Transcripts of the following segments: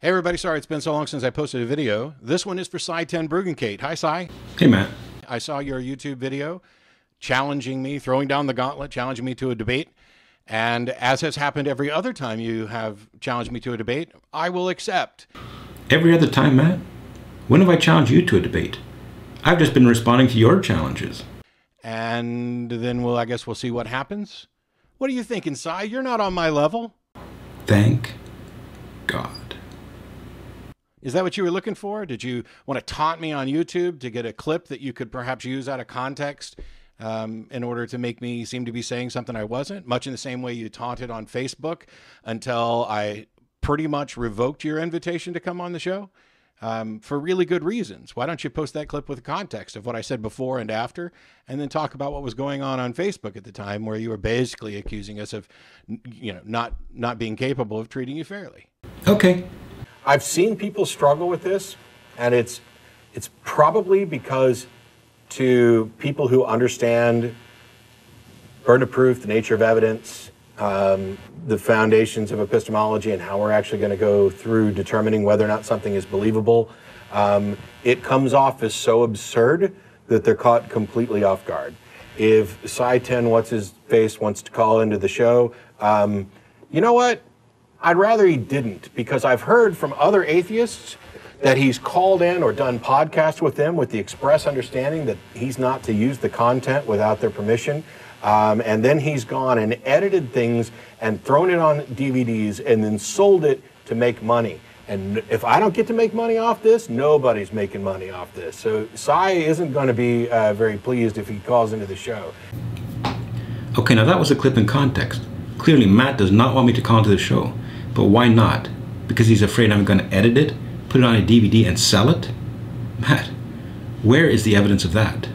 Hey everybody, sorry it's been so long since I posted a video. This one is for Sye Ten Bruggencate. Hi Sye. Hey Matt. I saw your YouTube video challenging me, throwing down the gauntlet, challenging me to a debate. And as has happened every other time you have challenged me to a debate, I will accept. Every other time, Matt? When have I challenged you to a debate? I've just been responding to your challenges. And then we'll I guess we'll see what happens. What are you thinking, Sye? You're not on my level. Thank. Is that what you were looking for? Did you want to taunt me on YouTube to get a clip that you could perhaps use out of context um, in order to make me seem to be saying something I wasn't? Much in the same way you taunted on Facebook until I pretty much revoked your invitation to come on the show um, for really good reasons. Why don't you post that clip with context of what I said before and after, and then talk about what was going on on Facebook at the time, where you were basically accusing us of, you know, not not being capable of treating you fairly. Okay. I've seen people struggle with this, and it's it's probably because to people who understand burden of proof, the nature of evidence, um, the foundations of epistemology, and how we're actually going to go through determining whether or not something is believable, um, it comes off as so absurd that they're caught completely off guard. If Sye Ten, what's his face, wants to call into the show, um, you know what? I'd rather he didn't because I've heard from other atheists that he's called in or done podcasts with them with the express understanding that he's not to use the content without their permission. Um, and then he's gone and edited things and thrown it on DVDs and then sold it to make money. And if I don't get to make money off this, nobody's making money off this. So Sye isn't going to be uh, very pleased if he calls into the show. Okay, now that was a clip in context. Clearly, Matt does not want me to call into the show. But why not? Because he's afraid I'm going to edit it, put it on a DVD, and sell it? Matt, where is the evidence of that?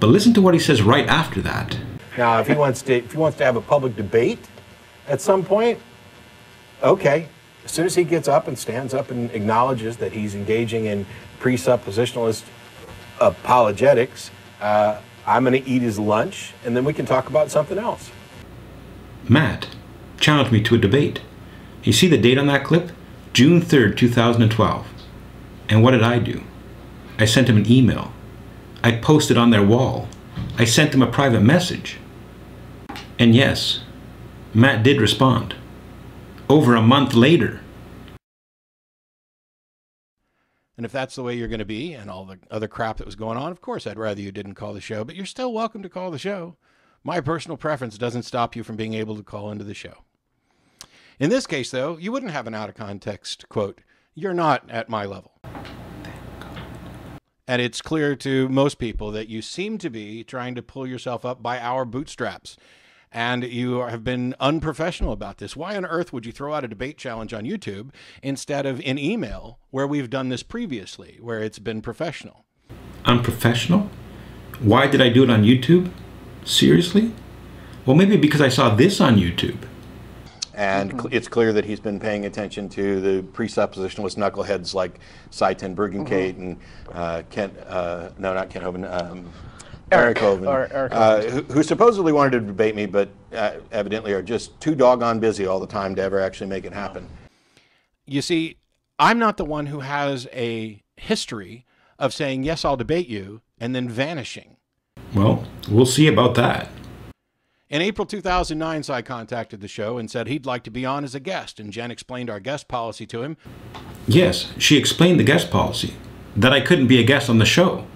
But listen to what he says right after that. Now, if he wants to, if he wants to have a public debate at some point, okay. As soon as he gets up and stands up and acknowledges that he's engaging in presuppositionalist apologetics, uh, I'm going to eat his lunch, and then we can talk about something else. Matt challenged me to a debate. You see the date on that clip? June 3rd, 2012. And what did I do? I sent him an email. I posted on their wall. I sent them a private message. And yes, Matt did respond. Over a month later. And if that's the way you're going to be and all the other crap that was going on, of course, I'd rather you didn't call the show, but you're still welcome to call the show. My personal preference doesn't stop you from being able to call into the show. In this case, though, you wouldn't have an out of context quote. You're not at my level. And it's clear to most people that you seem to be trying to pull yourself up by our bootstraps. And you have been unprofessional about this. Why on earth would you throw out a debate challenge on YouTube instead of in email, where we've done this previously, where it's been professional? Unprofessional? Why did I do it on YouTube? Seriously? Well, maybe because I saw this on YouTube. And mm-hmm. it's clear that he's been paying attention to the presuppositionalist knuckleheads like Sye Ten Bruggencate mm-hmm. and uh, Kent, uh, no, not Kent Hovind, um, Eric, Hovind, Eric uh, who, who, supposedly wanted to debate me, but uh, evidently are just too doggone busy all the time to ever actually make it happen. You see, I'm not the one who has a history of saying, yes, I'll debate you, and then vanishing. Well, we'll see about that. In April 2009, Sye contacted the show and said he'd like to be on as a guest, and Jen explained our guest policy to him. Yes, she explained the guest policy that I couldn't be a guest on the show.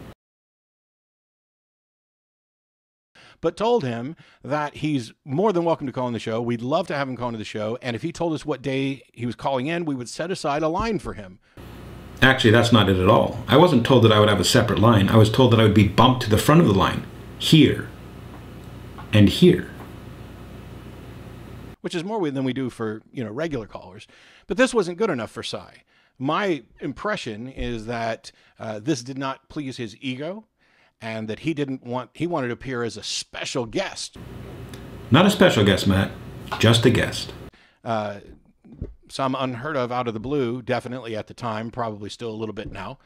But told him that he's more than welcome to call on the show. We'd love to have him call on the show, and if he told us what day he was calling in, we would set aside a line for him. Actually, that's not it at all. I wasn't told that I would have a separate line. I was told that I would be bumped to the front of the line, here, and here. Which is more than we do for, you know, regular callers. But this wasn't good enough for Sye. My impression is that uh, this did not please his ego and that he didn't want, he wanted to appear as a special guest. Not a special guest, Matt. Just a guest. Uh, some unheard of out of the blue, definitely at the time, probably still a little bit now,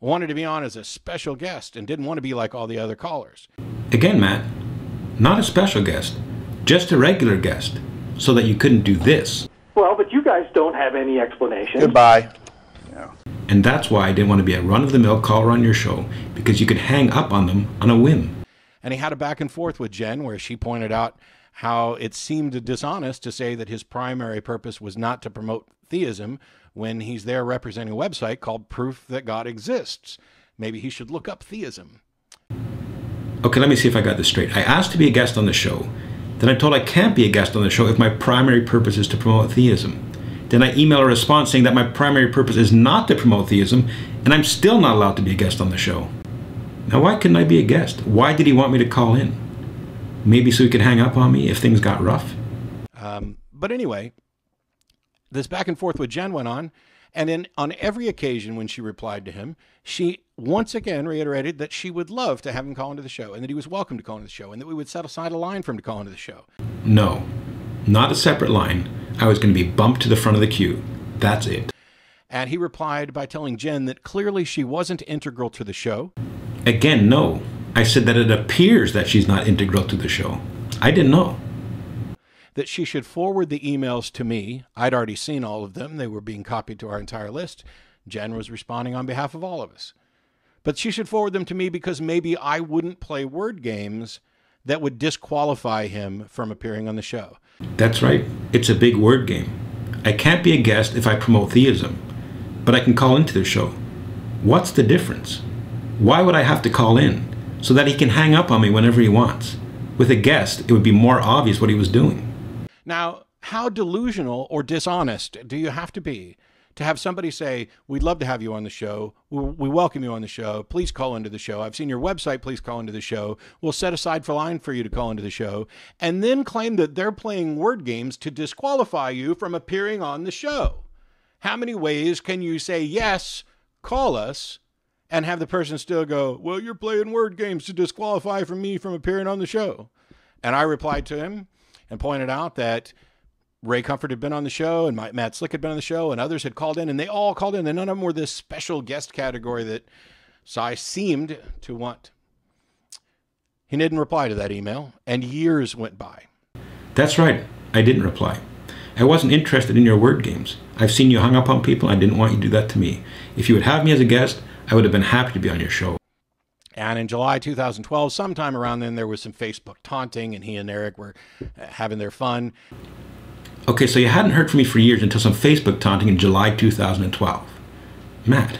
wanted to be on as a special guest and didn't want to be like all the other callers. Again, Matt, not a special guest, just a regular guest, so that you couldn't do this. Well, but you guys don't have any explanation. Goodbye. And that's why I didn't want to be a run of the mill caller on your show, because you could hang up on them on a whim. And he had a back and forth with Jen where she pointed out how it seemed dishonest to say that his primary purpose was not to promote theism when he's there representing a website called Proof That God Exists. Maybe he should look up theism. Okay, let me see if I got this straight. I asked to be a guest on the show. Then I'm told I can't be a guest on the show if my primary purpose is to promote theism. Then I email a response saying that my primary purpose is not to promote theism, and I'm still not allowed to be a guest on the show. Now, why couldn't I be a guest? Why did he want me to call in? Maybe so he could hang up on me if things got rough? Um, but anyway, this back and forth with Jen went on. And then on every occasion when she replied to him, she once again reiterated that she would love to have him call into the show and that he was welcome to call into the show and that we would set aside a line for him to call into the show. No, not a separate line. I was going to be bumped to the front of the queue. That's it. And he replied by telling Jen that clearly she wasn't integral to the show. Again, no. I said that it appears that she's not integral to the show. I didn't know. That she should forward the emails to me. I'd already seen all of them, they were being copied to our entire list. Jen was responding on behalf of all of us. But she should forward them to me because maybe I wouldn't play word games that would disqualify him from appearing on the show. That's right. It's a big word game. I can't be a guest if I promote theism, but I can call into the show. What's the difference? Why would I have to call in? So that he can hang up on me whenever he wants. With a guest, it would be more obvious what he was doing. Now, how delusional or dishonest do you have to be to have somebody say, We'd love to have you on the show. We welcome you on the show. Please call into the show. I've seen your website. Please call into the show. We'll set aside for line for you to call into the show. And then claim that they're playing word games to disqualify you from appearing on the show. How many ways can you say, Yes, call us? And have the person still go, Well, you're playing word games to disqualify from me from appearing on the show. And I replied to him and pointed out that Ray Comfort had been on the show, and Matt Slick had been on the show, and others had called in, and they all called in, and none of them were this special guest category that Sye seemed to want. He didn't reply to that email, and years went by. That's right. I didn't reply. I wasn't interested in your word games. I've seen you hung up on people. I didn't want you to do that to me. If you would have me as a guest, I would have been happy to be on your show. And in July 2012, sometime around then, there was some Facebook taunting, and he and Eric were uh, having their fun. Okay, so you hadn't heard from me for years until some Facebook taunting in July 2012. Matt,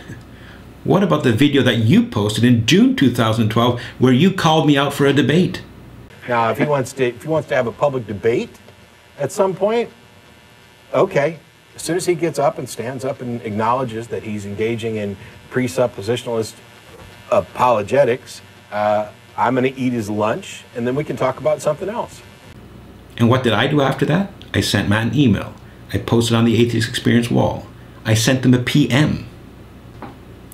what about the video that you posted in June 2012 where you called me out for a debate? Now, if he wants to, if he wants to have a public debate at some point, okay. As soon as he gets up and stands up and acknowledges that he's engaging in presuppositionalist apologetics, uh, I'm going to eat his lunch, and then we can talk about something else. And what did I do after that? I sent Matt an email. I posted on the Atheist Experience wall. I sent them a PM.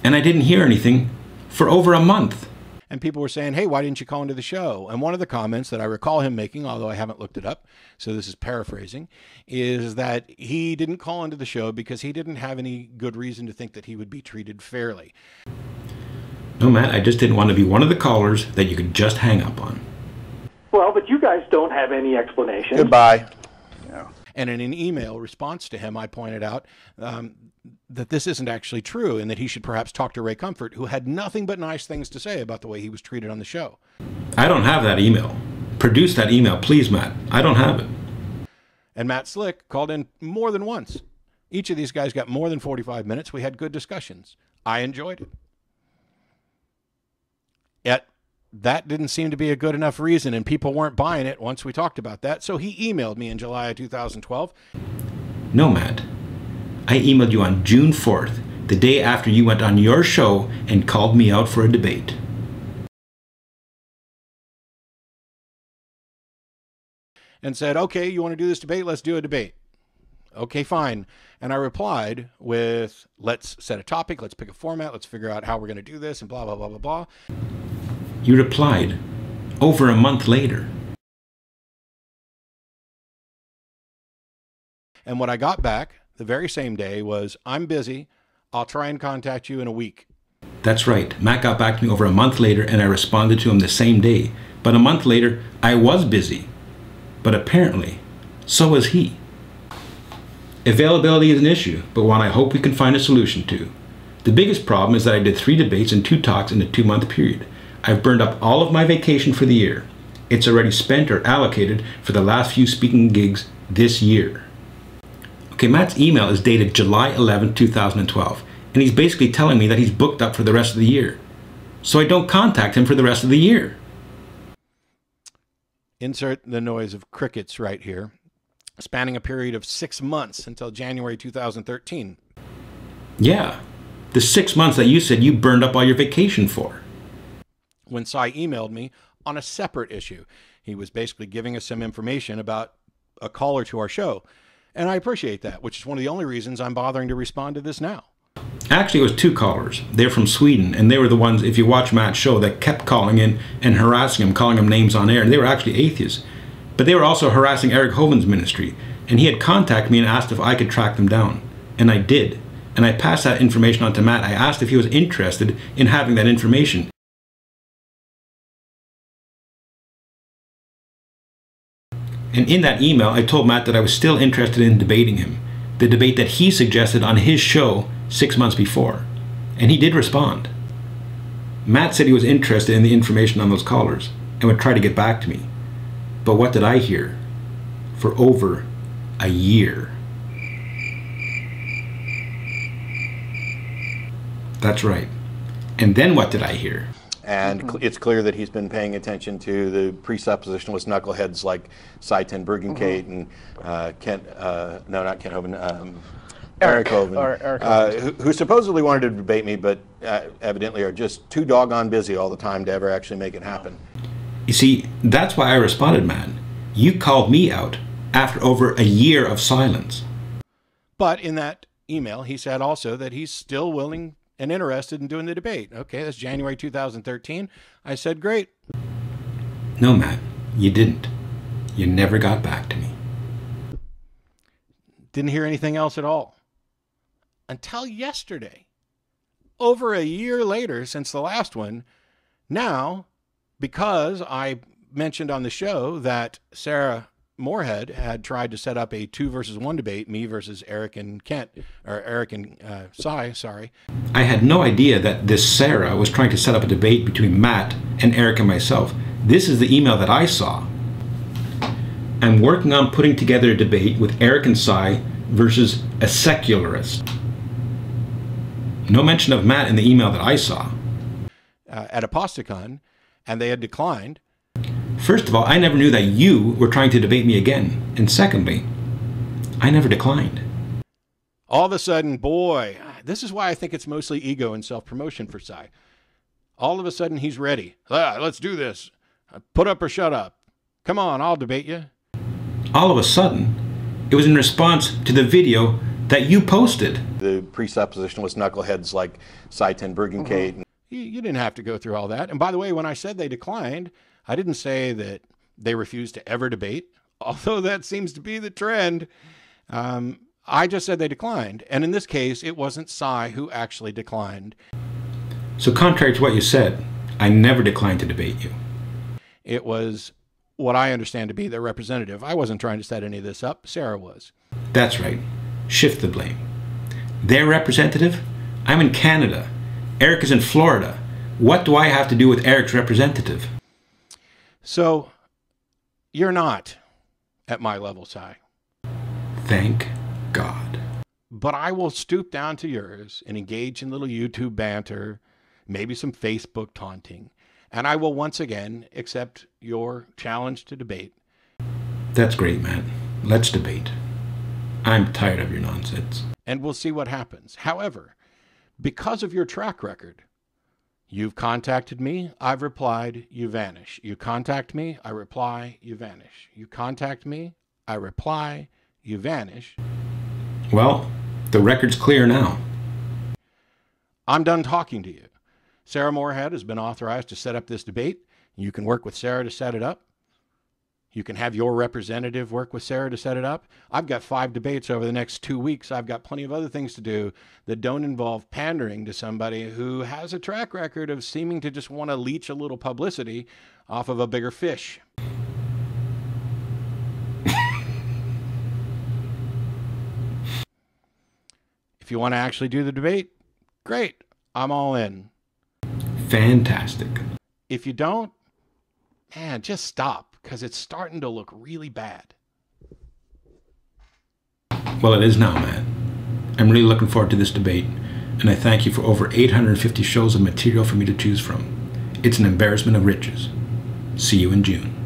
And I didn't hear anything for over a month. And people were saying, hey, why didn't you call into the show? And one of the comments that I recall him making, although I haven't looked it up, so this is paraphrasing, is that he didn't call into the show because he didn't have any good reason to think that he would be treated fairly. No, Matt, I just didn't want to be one of the callers that you could just hang up on. Well, but you guys don't have any explanation. Goodbye. And in an email response to him, I pointed out um, that this isn't actually true and that he should perhaps talk to Ray Comfort, who had nothing but nice things to say about the way he was treated on the show. I don't have that email. Produce that email, please, Matt. I don't have it. And Matt Slick called in more than once. Each of these guys got more than 45 minutes. We had good discussions. I enjoyed it. Yet that didn't seem to be a good enough reason, and people weren't buying it once we talked about that. So he emailed me in July of 2012. No, Matt. I emailed you on June 4th, the day after you went on your show and called me out for a debate. And said, okay, you want to do this debate? Let's do a debate. Okay, fine. And I replied with, let's set a topic, let's pick a format, let's figure out how we're going to do this, and blah, blah, blah, blah, blah. You replied over a month later. And what I got back the very same day was, I'm busy. I'll try and contact you in a week. That's right. Matt got back to me over a month later, and I responded to him the same day. But a month later, I was busy. But apparently, so was he. Availability is an issue, but one I hope we can find a solution to. The biggest problem is that I did three debates and two talks in a two month period. I've burned up all of my vacation for the year. It's already spent or allocated for the last few speaking gigs this year. Okay, Matt's email is dated July 11, 2012, and he's basically telling me that he's booked up for the rest of the year. So I don't contact him for the rest of the year. Insert the noise of crickets right here, spanning a period of six months until January 2013. Yeah, the six months that you said you burned up all your vacation for. When Sye emailed me on a separate issue, he was basically giving us some information about a caller to our show. And I appreciate that, which is one of the only reasons I'm bothering to respond to this now. Actually, it was two callers. They're from Sweden, and they were the ones, if you watch Matt's show, that kept calling in and harassing him, calling him names on air. And they were actually atheists. But they were also harassing Eric Hovind's ministry. And he had contacted me and asked if I could track them down. And I did. And I passed that information on to Matt. I asked if he was interested in having that information. And in that email, I told Matt that I was still interested in debating him, the debate that he suggested on his show six months before. And he did respond. Matt said he was interested in the information on those callers and would try to get back to me. But what did I hear? For over a year. That's right. And then what did I hear? And cl- it's clear that he's been paying attention to the presuppositionless knuckleheads like Sye Ten Bruggencate and uh, Kent, uh, no, not Kent Hovind, um, Eric, Hovind, or Eric uh, who, who supposedly wanted to debate me, but uh, evidently are just too doggone busy all the time to ever actually make it happen. You see, that's why I responded, man. You called me out after over a year of silence. But in that email, he said also that he's still willing and interested in doing the debate. Okay, that's January 2013. I said, great. No, Matt, you didn't. You never got back to me. Didn't hear anything else at all until yesterday. Over a year later since the last one, now, because I mentioned on the show that Sarah Morehead had tried to set up a two versus one debate, me versus Eric and Kent, or Eric and uh, Sye, sorry. I had no idea that this Sarah was trying to set up a debate between Matt and Eric and myself. This is the email that I saw. I'm working on putting together a debate with Eric and Sye versus a secularist. No mention of Matt in the email that I saw. Uh, at Apostacon, and they had declined. First of all, I never knew that you were trying to debate me again. And secondly, I never declined. All of a sudden, boy, this is why I think it's mostly ego and self promotion for Sye. All of a sudden, he's ready. Ah, let's do this. Put up or shut up. Come on, I'll debate you. All of a sudden, it was in response to the video that you posted. The presupposition was knuckleheads like Sye Ten Bruggencate and You, you didn't have to go through all that. And by the way, when I said they declined, I didn't say that they refused to ever debate, although that seems to be the trend. Um, I just said they declined. And in this case, it wasn't Sye who actually declined. So, contrary to what you said, I never declined to debate you. It was what I understand to be their representative. I wasn't trying to set any of this up. Sarah was. That's right. Shift the blame. Their representative? I'm in Canada. Eric is in Florida. What do I have to do with Eric's representative? So you're not at my level, Sye. Thank God. But I will stoop down to yours and engage in little YouTube banter, maybe some Facebook taunting, and I will once again accept your challenge to debate. That's great, man. Let's debate. I'm tired of your nonsense. and we'll see what happens. However, because of your track record, you've contacted me, I've replied, you vanish. You contact me, I reply, you vanish. You contact me, I reply, you vanish. Well, the record's clear now. I'm done talking to you. Sarah Morehead has been authorized to set up this debate. You can work with Sarah to set it up. You can have your representative work with Sarah to set it up. I've got five debates over the next two weeks. I've got plenty of other things to do that don't involve pandering to somebody who has a track record of seeming to just want to leech a little publicity off of a bigger fish. If you want to actually do the debate, great. I'm all in. Fantastic. If you don't, man, just stop because it's starting to look really bad. Well, it is now, Matt. I'm really looking forward to this debate, and I thank you for over 850 shows of material for me to choose from. It's an embarrassment of riches. See you in June.